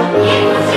It